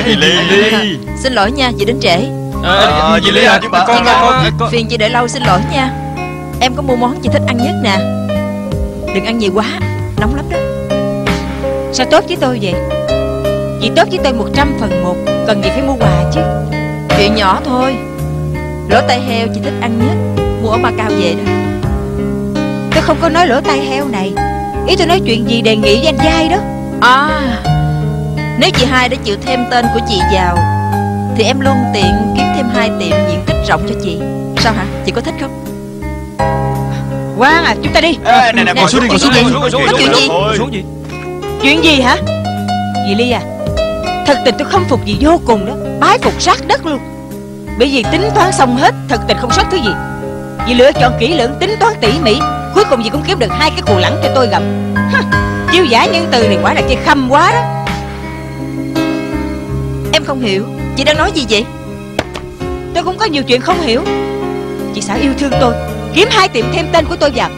Ờ, dì Ly Xin lỗi nha, chị đến trễ. Ờ, dì Ly à mà Con, Chị con, phiền chị đợi lâu xin lỗi nha. Em có mua món chị thích ăn nhất nè. Đừng ăn nhiều quá, nóng lắm đó. Sao tốt với tôi vậy? Chị tốt với tôi 100 phần một Cần gì phải mua quà chứ? Chuyện nhỏ thôi. Lỗ tai heo chị thích ăn nhất Mua ở Macau về đó. Tôi không có nói lỗ tai heo này. Ý tôi nói chuyện gì đề nghị với anh giai đó? À Nếu chị hai đã chịu thêm tên của chị vào Thì em luôn tiện kiếm thêm hai tiệm diện tích rộng cho chị. Sao hả? Chị có thích không? Quang à chúng ta đi. Ê, Nè nè ngồi xuống đi có ngồi xuống chuyện đi. gì? Có chuyện gì? Xuống gì Chuyện gì hả? Dì Ly à Thật tình tôi không phục gì vô cùng đó. Bái phục sát đất luôn. Bởi vì tính toán xong hết Thật tình không sót thứ gì. Dì lựa chọn kỹ lưỡng tính toán tỉ mỉ. Cuối cùng dì cũng kiếm được hai cái cù lẳng cho tôi gặp. Hừ, Chiêu giả nhân từ này quả là chơi khăm quá đó không hiểu. Chị đang nói gì vậy? Tôi cũng có nhiều chuyện không hiểu. Chị xã yêu thương tôi Kiếm hai tiệm thêm tên của tôi vào.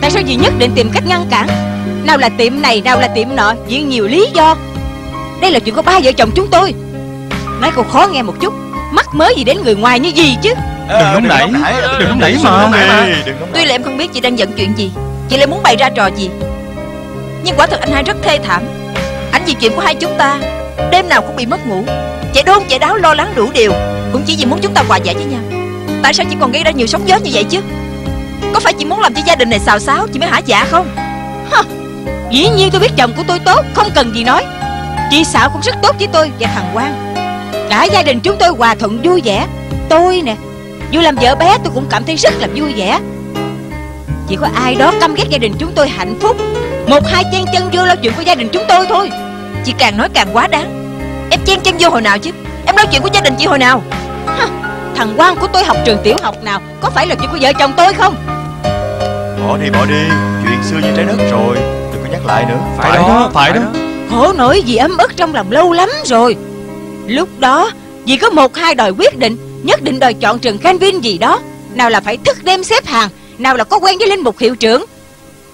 Tại sao dì nhất định tìm cách ngăn cản? Nào là tiệm này nào là tiệm nọ Vì nhiều lý do. Đây là chuyện của ba vợ chồng chúng tôi. Nói câu khó nghe một chút Mắc mới gì đến người ngoài như gì chứ. Đừng nóng nảy, đừng nóng nảy mà. Tuy là em không biết chị đang giận chuyện gì Chị lại muốn bày ra trò gì. Nhưng quả thật anh hai rất thê thảm. Anh vì chuyện của hai chúng ta Đêm nào cũng bị mất ngủ. Chạy đôn, chạy đáo, lo lắng đủ điều. Cũng chỉ vì muốn chúng ta hòa giải với nhau. Tại sao chị còn gây ra nhiều sóng gió như vậy chứ? Có phải chị muốn làm cho gia đình này xào xáo Chị mới hả dạ không? Dĩ nhiên tôi biết chồng của tôi tốt, Không cần gì nói. Chị Xảo cũng rất tốt với tôi và thằng Quang Cả gia đình chúng tôi hòa thuận vui vẻ. Tôi nè, Dù làm vợ bé tôi cũng cảm thấy rất là vui vẻ. Chỉ có ai đó căm ghét gia đình chúng tôi hạnh phúc. Một hai chen chân vô lo chuyện của gia đình chúng tôi thôi. Chị càng nói càng quá đáng. Em chen chân vô hồi nào chứ? Em nói chuyện của gia đình chị hồi nào? Thằng Quang của tôi học trường tiểu học nào Có phải là chuyện của vợ chồng tôi không? Bỏ đi bỏ đi Chuyện xưa như trái đất rồi. Đừng có nhắc lại nữa. Phải đó, phải đó. Khổ nổi vì ấm ức trong lòng lâu lắm rồi. Lúc đó Vì có một hai đòi quyết định Nhất định đòi chọn trường Canvin gì đó. Nào là phải thức đêm xếp hàng Nào là có quen với linh mục hiệu trưởng.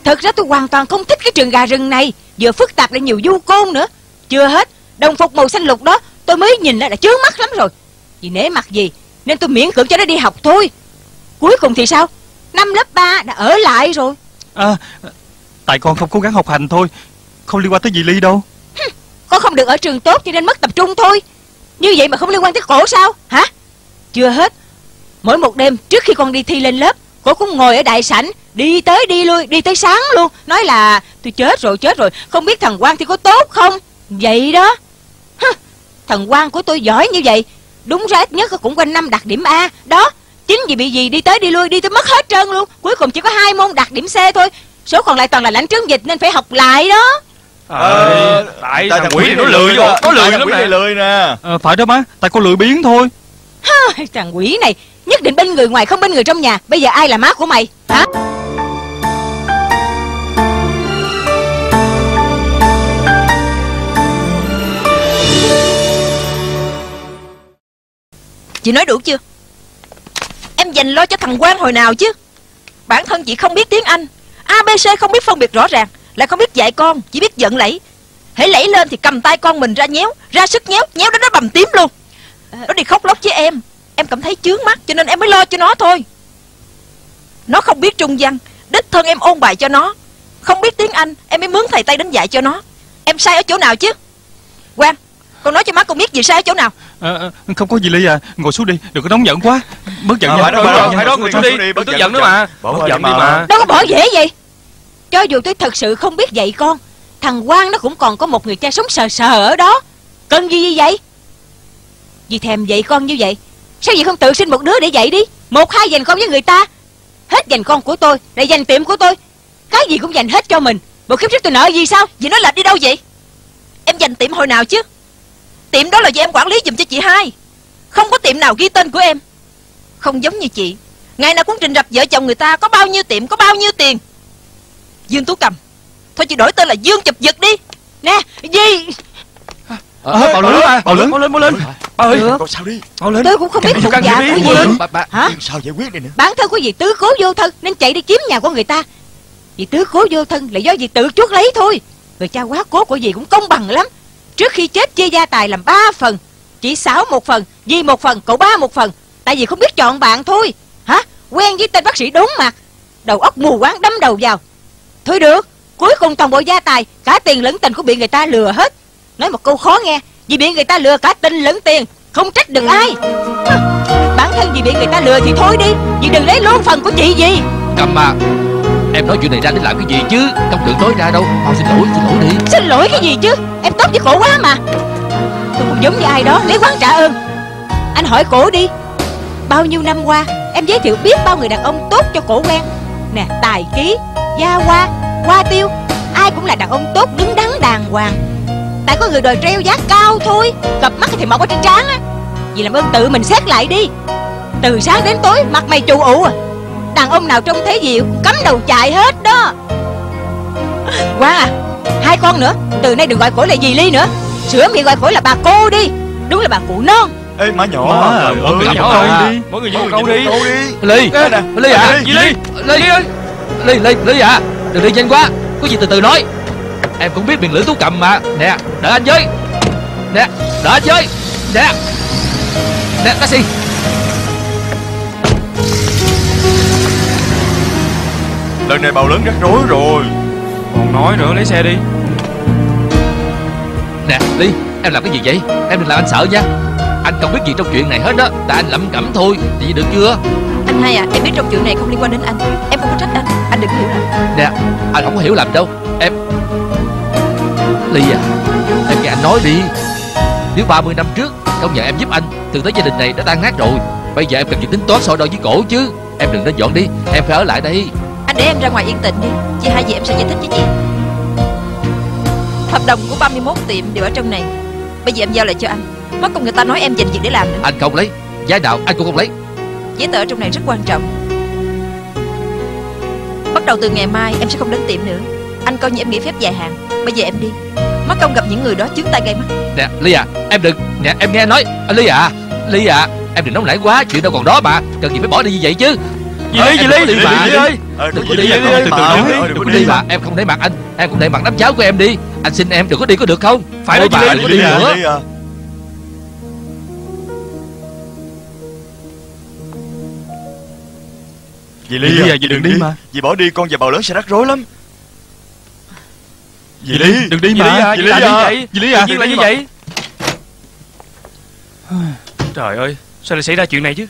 Thật ra tôi hoàn toàn không thích cái trường gà rừng này Vừa phức tạp lại nhiều du côn nữa Chưa hết. Đồng phục màu xanh lục đó Tôi mới nhìn đã, đã chướng mắt lắm rồi. Vì nể mặt gì Nên tôi miễn cưỡng cho nó đi học thôi. Cuối cùng thì sao? Năm lớp 3 đã ở lại rồi. À, Tại con không cố gắng học hành thôi Không liên quan tới dì Ly đâu. Con không được ở trường tốt cho nên mất tập trung thôi. Như vậy mà không liên quan tới cổ sao? Hả? Chưa hết. Mỗi một đêm trước khi con đi thi lên lớp Cô cũng ngồi ở đại sảnh Đi tới đi lui Đi tới sáng luôn. Nói là tôi chết rồi chết rồi Không biết thằng Quang thì có tốt không Vậy đó. Hừ, Thằng Quang của tôi giỏi như vậy. Đúng ra ít nhất cũng quanh năm đạt điểm A. Đó Chính vì bị gì đi tới đi lui Đi tới mất hết trơn luôn. Cuối cùng chỉ có hai môn đạt điểm C thôi. Số còn lại toàn là lãnh trướng dịch Nên phải học lại đó. Ờ, Tại Tại thằng quỷ này nó lười vô Nó lười lắm này nè. lười nè. Ờ, Phải đó má. Tại con lười biếng thôi. Thằng quỷ này Nhất định bên người ngoài không bên người trong nhà. Bây giờ ai là má của mày? Hả Chị nói đủ chưa? Em dành lo cho thằng Quang hồi nào chứ? Bản thân chị không biết tiếng Anh. ABC không biết phân biệt rõ ràng Lại không biết dạy con Chỉ biết giận lẫy. Hãy lẫy lên thì cầm tay con mình ra nhéo Ra sức nhéo Nhéo đến nó bầm tím luôn. Nó đi khóc lóc với em. Em cảm thấy chướng mắt Cho nên em mới lo cho nó thôi. Nó không biết trung văn Đích thân em ôn bài cho nó. Không biết tiếng Anh Em mới mướn thầy Tây đến dạy cho nó. Em sai ở chỗ nào chứ? Quang Con nói cho má con biết gì sai ở chỗ nào Ờ, Không có gì Ly à. Ngồi xuống đi Đừng có nóng giận quá. Bớt giận Ờ, nha. phải đó, bớt phải đó, phải Ngồi xuống đi Đừng bớt tức giận, nữa mà. Bớt giận đi mà. Đâu có bỏ dễ vậy. Cho dù tôi thật sự không biết dạy con Thằng Quang nó cũng còn có một người cha sống sờ sờ ở đó. Cần gì như vậy? Vì thèm dạy con như vậy Sao vậy không tự sinh một đứa để dạy đi? Một hai dành con với người ta. Hết dành con của tôi Lại dành tiệm của tôi. Cái gì cũng dành hết cho mình. Một kiếp trước tôi nợ gì sao? Vậy nó lệch đi đâu vậy? Em dành tiệm hồi nào chứ Tiệm đó là do em quản lý giùm cho chị hai. Không có tiệm nào ghi tên của em. Không giống như chị. Ngày nào cũng trình rập vợ chồng người ta Có bao nhiêu tiệm có bao nhiêu tiền. Dương Tú Cầm. Thôi chị đổi tên là Dương Chụp Giật đi. Nè gì Ờ, Bảo lớn Bảo lớn Mau lên mau lên Ba ơi Được. Con sao đi? Bảo lớn Tôi cũng không biết thuộc dạ của gì Bà, bà, Hả? Sao giải quyết đây nữa Bản thân của dì tứ cố vô thân Nên chạy đi kiếm nhà của người ta. Dì tứ cố vô thân là do dì tự chuốt lấy thôi. Người cha quá cố của dì cũng công bằng lắm Trước khi chết chia gia tài làm ba phần. Chị Sáu một phần, Di một phần, Cậu ba một phần. Tại vì không biết chọn bạn thôi. Hả? Quen với tên bác sĩ đúng mặt. Đầu óc mù quáng, đâm đầu vào. Thôi được, Cuối cùng toàn bộ gia tài, Cả tiền lẫn tình cũng bị người ta lừa hết. Nói một câu khó nghe, Vì bị người ta lừa cả tình lẫn tiền, Không trách được ai. Bản thân vì bị người ta lừa thì thôi đi, Vì đừng lấy luôn phần của chị gì. Cầm mà Em nói chuyện này ra để làm cái gì chứ? Không tưởng nói ra đâu. Thôi, xin lỗi xin lỗi đi. Xin lỗi cái gì chứ? Em tốt với cổ quá mà. Tôi không giống như ai đó. Lấy quán trả ơn. Anh hỏi cổ đi. Bao nhiêu năm qua, Em giới thiệu biết bao người đàn ông tốt cho cổ quen. Nè, tài ký Gia hoa Hoa tiêu. Ai cũng là đàn ông tốt, đứng đắn đàng hoàng. Tại có người đòi treo giá cao thôi. Cặp mắt thì mọc ở trên trán á. Vì làm ơn tự mình xét lại đi. Từ sáng đến tối, mặt mày trù ụ à. Đàn ông nào trông thế gì cũng cắm đầu chạy hết đó. Quang à Hai con nữa Từ nay đừng gọi cổ là dì Ly nữa. Sửa miệng gọi cổ là bà cô đi Đúng là bà cụ non. Ê má nhỏ Má, trời mọi người nhỏ ơi. đi. Mọi người người câu đi. Ly. Ly à. Ly, Ly. Ly. Ly Ly Ly Ly à. Đừng đi nhanh quá. Có gì từ từ nói. Em cũng biết miệng lưỡi tú cầm mà. Nè Đợi anh với. Nè Đợi anh với. Nè Nè taxi Lần này bào lớn rắc rối rồi. Còn nói nữa lấy xe đi. Nè Ly Em làm cái gì vậy? Em đừng làm anh sợ nha. Anh không biết gì trong chuyện này hết á. Tại anh lẩm cẩm thôi. Vậy được chưa? Anh hai à Em biết trong chuyện này không liên quan đến anh. Em không có trách anh. Anh đừng có hiểu lầm. Nè Anh không có hiểu lầm đâu. Em Ly à Em nghe anh nói đi. Nếu 30 năm trước Công nhận em giúp anh Từ tới gia đình này đã tan nát rồi. Bây giờ em cần gì tính toán so đo với cổ chứ. Em đừng nên dọn đi. Em phải ở lại đây Anh để em ra ngoài yên tĩnh đi. Chị hai chị em sẽ giải thích với chị. Hợp đồng của 31 tiệm đều ở trong này. Bây giờ em giao lại cho anh. Mất công người ta nói em dành việc để làm nữa. Anh không lấy. Giá nào anh cũng không lấy. Giấy tờ ở trong này rất quan trọng. Bắt đầu từ ngày mai em sẽ không đến tiệm nữa. Anh coi như em nghỉ phép dài hạn. Bây giờ em đi. Mất công gặp những người đó chướng tay gây mắt. Nè Ly à Em đừng. Nè em nghe nói. À, Ly à Ly à Em đừng nóng nảy quá Chuyện đâu còn đó mà. Cần gì phải bỏ đi như vậy chứ Dì Ờ, Ly, dì có dì dì ơi. Ờ, Đừng có đi, đừng có đi. Ờ, Em không để mặt anh. Em cũng để mặt đám cháu của em đi. Anh xin em đừng có đi có được không? Phải đó, bà, dì đừng có đi dì nữa. à Dì Dì Ly Ly à, dì đừng đi mà. Dì bỏ đi con và bào lớn sẽ rắc rối lắm. Dì Dì Ly, đừng đi Dì mà. Ly à, Dì dì Ly à. à. Dì Ly à như vậy. Trời ơi Sao lại xảy ra chuyện này chứ